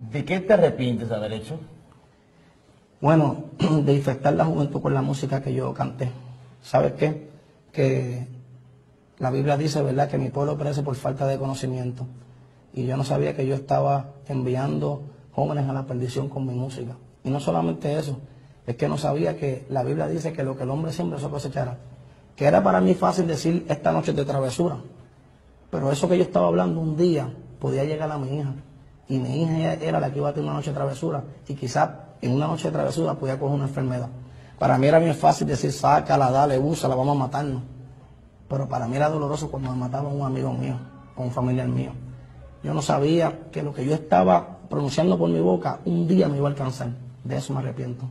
¿De qué te arrepientes de haber hecho? Bueno, de infectar la juventud con la música que yo canté. ¿Sabes qué? Que la Biblia dice, ¿verdad?, que mi pueblo perece por falta de conocimiento. Y yo no sabía que yo estaba enviando jóvenes a la perdición con mi música. Y no solamente eso, es que no sabía que la Biblia dice que lo que el hombre siembra, eso cosechará. Que era para mí fácil decir esta noche de travesura. Pero eso que yo estaba hablando un día podía llegar a mi hija. Y mi hija era la que iba a tener una noche de travesura. Y quizás en una noche de travesura podía coger una enfermedad. Para mí era bien fácil decir, sácala, dale, úsala, vamos a matarnos. Pero para mí era doloroso cuando me mataba un amigo mío, un familiar mío. Yo no sabía que lo que yo estaba pronunciando por mi boca un día me iba a alcanzar. De eso me arrepiento.